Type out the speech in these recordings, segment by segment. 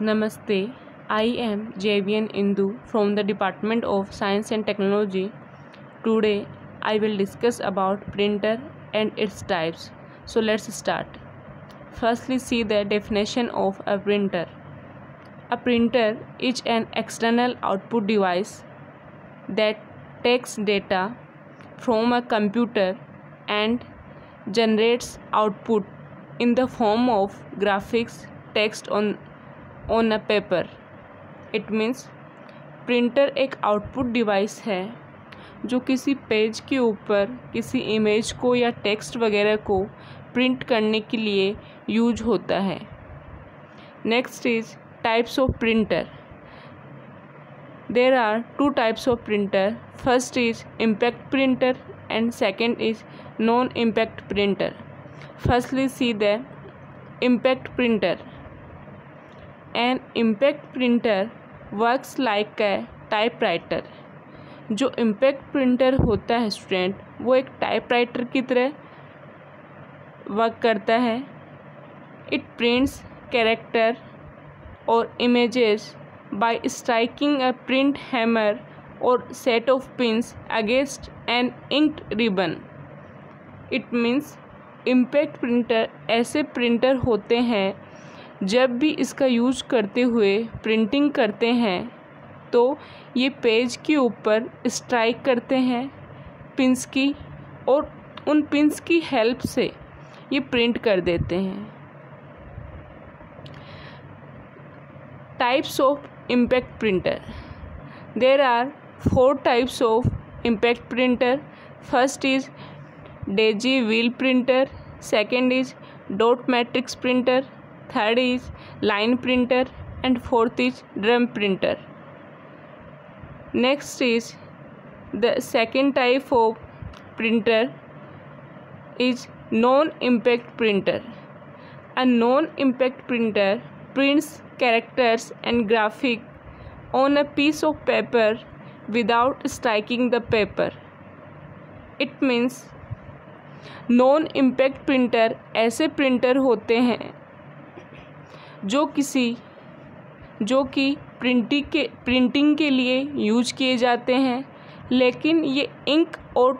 Namaste. I am Javian Indu from the Department of Science and Technology. Today I will discuss about printer and its types. So let's start. Firstly see the definition of a printer. A printer is an external output device that takes data from a computer and generates output in the form of graphics text on on a paper it means printer एक output device है, जो किसी page के ऊपर किसी image को या text वगैरह को प्रिंट करने के लिए यूज़ होता है next is types of printer there are two types of printer first is impact printer and second is non-impact printer. Firstly see the impact printer. An impact printer works like a typewriter. जो impact printer होता है student वो एक typewriter की तरह work करता है it prints character और images by striking a print hammer और set of pins against an inked ribbon it means impact printer ऐसे प्रिंटर होते हैं जब भी इसका यूज़ करते हुए प्रिंटिंग करते हैं तो ये पेज के ऊपर स्ट्राइक करते हैं, पिंस की, और उन पिंस की हेल्प से ये प्रिंट कर देते हैं। Types of impact printer there are four types of impact printer. First is daisy wheel printer. Second is dot matrix printer. Third is line printer and fourth is drum printer next is the second type of printer is non impact printer a non impact printer prints characters and graphic on a piece of paper without striking the paper it means non impact printer ऐसे printer होते हैं जो किसी, जो कि printing के printing के लिए यूज़ किए जाते हैं, लेकिन ये इंक और,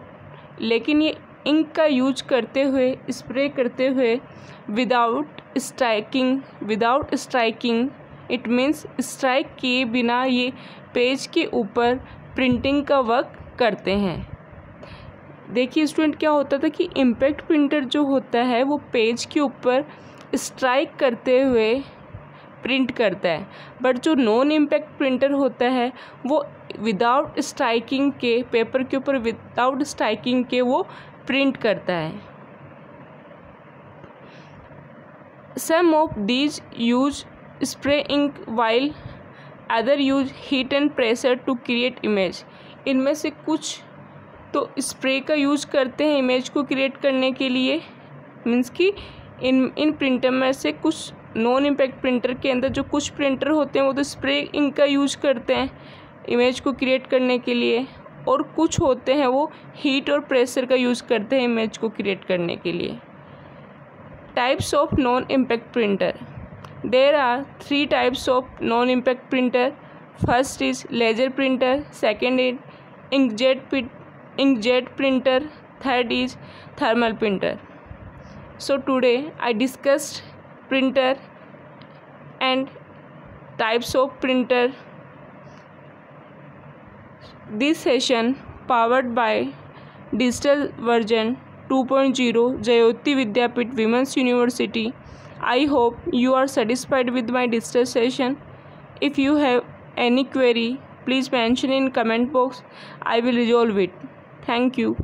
लेकिन ये इंक का यूज़ करते हुए, स्प्रे करते हुए without striking without striking it means strike किए बिना ये पेज के ऊपर प्रिंटिंग का वर्क करते हैं। देखिए स्टूडेंट क्या होता था कि इम्पैक्ट प्रिंटर जो होता है वो पेज के ऊपर स्ट्राइक करते हुए प्रिंट करता है। बट जो नॉन इम्पैक्ट प्रिंटर होता है, वो विदाउट स्ट्राइकिंग के पेपर के ऊपर विदाउट स्ट्राइकिंग के वो प्रिंट करता है। Some of these use spray ink while other use heat and pressure to create image इनमें से कुछ तो स्प्रे का यूज़ करते हैं इमेज को क्रिएट करने के लिए। मीन्स कि इन इन प्रिंटर में से कुछ नॉन इम्पैक्ट प्रिंटर के अंदर जो कुछ प्रिंटर होते हैं वो तो स्प्रे इंक का यूज़ करते हैं इमेज को क्रिएट करने के लिए और कुछ होते हैं वो हीट और प्रेशर का यूज़ करते हैं इमेज को क्रिएट करने के लिए types of non impact printer There are three types of non-impact printer. First is laser printer, second is inkjet, inkjet printer third is thermal printer. So today I discussed printer and types of printer. This session powered by digital version 2.0 Jayoti Vidyapeeth Women's University I hope you are satisfied with my digital session. If you have any query, please mention in comment box. I will resolve it. Thank you.